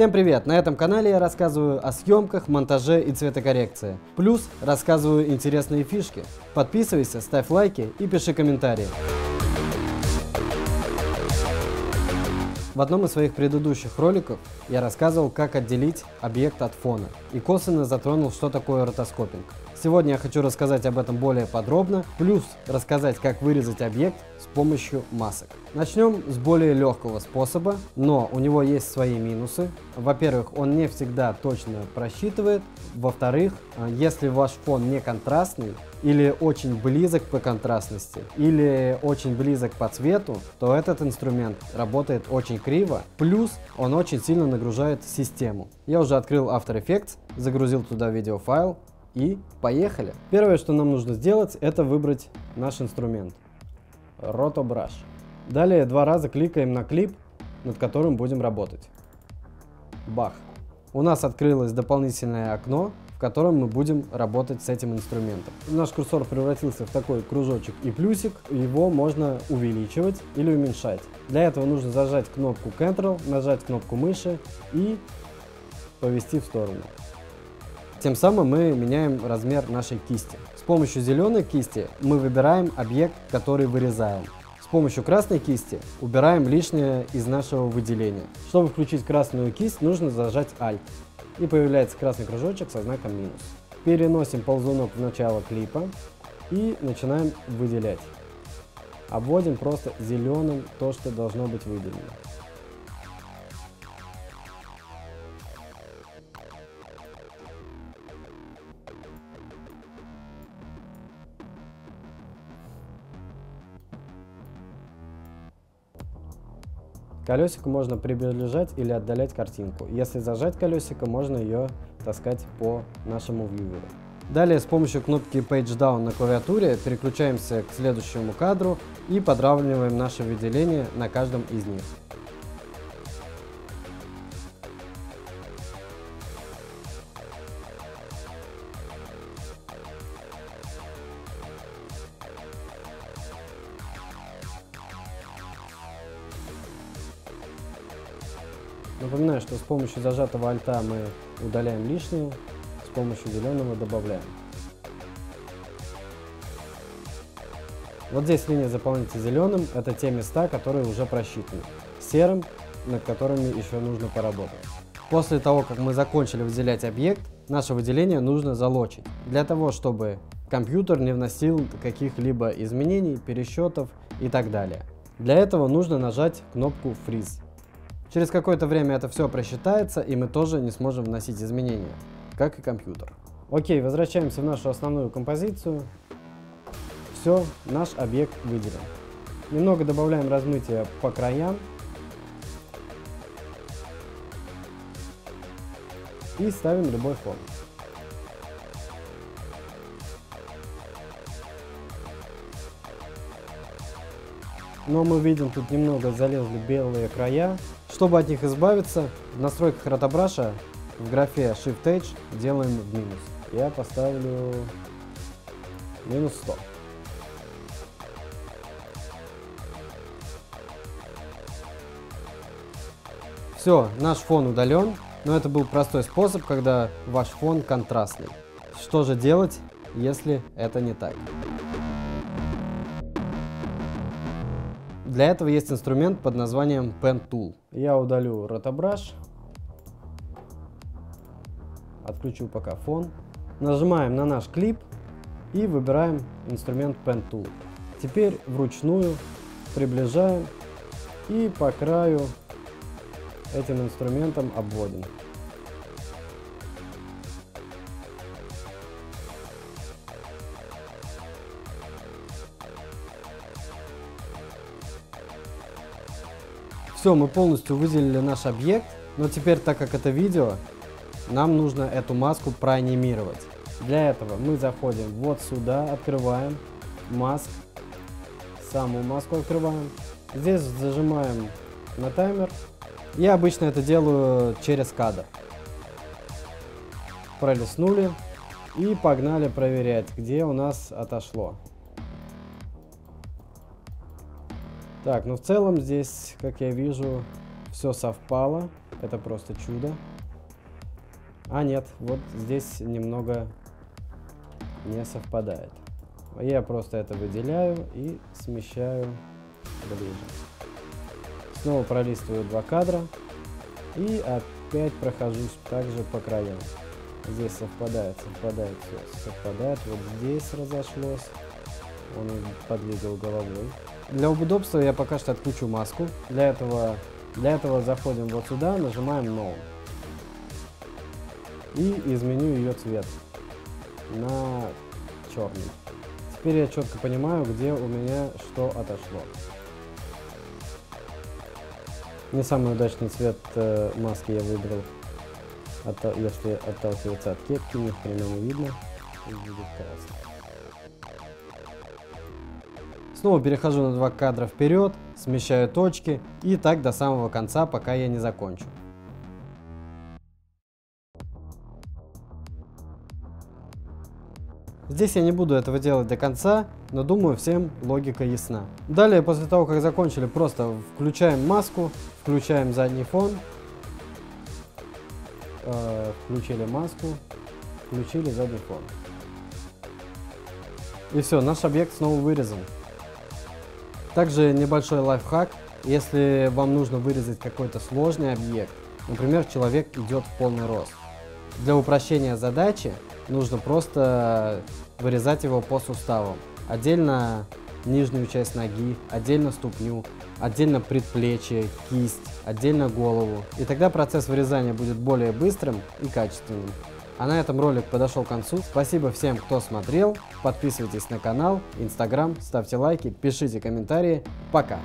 Всем привет! На этом канале я рассказываю о съемках, монтаже и цветокоррекции. Плюс рассказываю интересные фишки. Подписывайся, ставь лайки и пиши комментарии. В одном из своих предыдущих роликов я рассказывал, как отделить объект от фона и косвенно затронул, что такое ротоскопинг. Сегодня я хочу рассказать об этом более подробно, плюс рассказать, как вырезать объект с помощью масок. Начнем с более легкого способа, но у него есть свои минусы. Во-первых, он не всегда точно просчитывает. Во-вторых, э, если ваш фон не контрастный, или очень близок по контрастности, или очень близок по цвету, то этот инструмент работает очень криво, плюс он очень сильно нагружает систему. Я уже открыл After Effects, загрузил туда видеофайл, и поехали. Первое, что нам нужно сделать, это выбрать наш инструмент. Roto Brush. Далее два раза кликаем на клип, над которым будем работать. Бах. У нас открылось дополнительное окно, в котором мы будем работать с этим инструментом. Наш курсор превратился в такой кружочек и плюсик, его можно увеличивать или уменьшать. Для этого нужно зажать кнопку Ctrl, нажать кнопку мыши и повести в сторону. Тем самым мы меняем размер нашей кисти. С помощью зеленой кисти мы выбираем объект, который вырезаем. С помощью красной кисти убираем лишнее из нашего выделения. Чтобы включить красную кисть, нужно зажать Alt. И появляется красный кружочек со знаком минус. Переносим ползунок в начало клипа и начинаем выделять. Обводим просто зеленым то, что должно быть выделено. Колесику можно приближать или отдалять картинку. Если зажать колесико, можно ее таскать по нашему вьюверу. Далее с помощью кнопки Page Down на клавиатуре переключаемся к следующему кадру и подравниваем наше выделение на каждом из них. Напоминаю, что с помощью зажатого альта мы удаляем лишнее, с помощью зеленого добавляем. Вот здесь линия заполняется зеленым, это те места, которые уже просчитаны. Серым, над которыми еще нужно поработать. После того, как мы закончили выделять объект, наше выделение нужно залочить. Для того, чтобы компьютер не вносил каких-либо изменений, пересчетов и так далее. Для этого нужно нажать кнопку Freeze. Через какое-то время это все просчитается, и мы тоже не сможем вносить изменения, как и компьютер. Окей, возвращаемся в нашу основную композицию. Все, наш объект выделен. Немного добавляем размытия по краям. И ставим любой фон. Но мы видим, тут немного залезли белые края, чтобы от них избавиться, в настройках ротобраша в графе Shift Edge делаем минус. Я поставлю минус 100. Все, наш фон удален, но это был простой способ, когда ваш фон контрастный. Что же делать, если это не так? Для этого есть инструмент под названием Pen Tool. Я удалю ротобраш, отключу пока фон. Нажимаем на наш клип и выбираем инструмент Pen Tool. Теперь вручную приближаем и по краю этим инструментом обводим. Все, мы полностью выделили наш объект, но теперь, так как это видео, нам нужно эту маску проанимировать. Для этого мы заходим вот сюда, открываем маск, саму маску открываем. Здесь зажимаем на таймер. Я обычно это делаю через кадр. Пролистнули и погнали проверять, где у нас отошло. Так, ну в целом здесь, как я вижу, все совпало. Это просто чудо. А нет, вот здесь немного не совпадает. Я просто это выделяю и смещаю ближе. Снова пролистываю два кадра и опять прохожусь также по краям. Здесь совпадает, совпадает, все совпадает. Вот здесь разошлось. Он подвигал головой. Для удобства я пока что отключу маску. Для этого, для этого заходим вот сюда, нажимаем No. И изменю ее цвет на черный. Теперь я четко понимаю, где у меня что отошло. Не самый удачный цвет э, маски я выбрал. От, если отталкиваться от кепки, ни хрена не видно. Будет красный. Снова перехожу на два кадра вперед, смещаю точки и так до самого конца, пока я не закончу. Здесь я не буду этого делать до конца, но думаю всем логика ясна. Далее, после того как закончили, просто включаем маску, включаем задний фон, э, включили маску, включили задний фон. И все, наш объект снова вырезан. Также небольшой лайфхак, если вам нужно вырезать какой-то сложный объект, например, человек идет в полный рост. Для упрощения задачи нужно просто вырезать его по суставам. Отдельно нижнюю часть ноги, отдельно ступню, отдельно предплечье, кисть, отдельно голову. И тогда процесс вырезания будет более быстрым и качественным. А на этом ролик подошел к концу. Спасибо всем, кто смотрел. Подписывайтесь на канал, инстаграм, ставьте лайки, пишите комментарии. Пока!